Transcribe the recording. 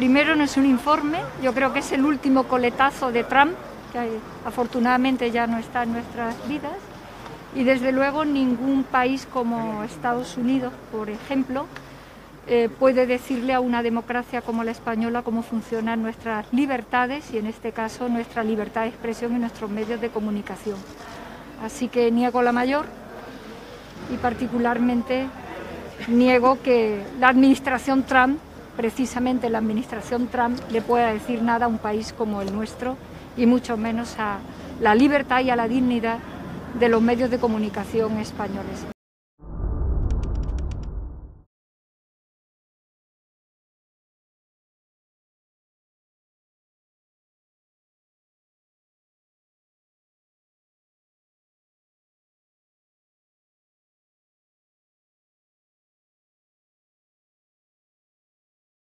Primero no es un informe, yo creo que es el último coletazo de Trump, que afortunadamente ya no está en nuestras vidas. Y desde luego ningún país como Estados Unidos, por ejemplo, eh, puede decirle a una democracia como la española cómo funcionan nuestras libertades y en este caso nuestra libertad de expresión y nuestros medios de comunicación. Así que niego la mayor y particularmente niego que la administración Trump, precisamente la administración Trump, le pueda decir nada a un país como el nuestro y mucho menos a la libertad y a la dignidad de los medios de comunicación españoles.